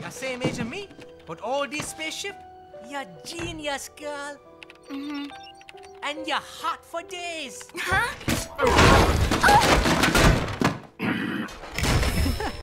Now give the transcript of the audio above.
You're same age as me, but all this spaceship, you're genius, girl. Mm-hmm. And you're hot for days.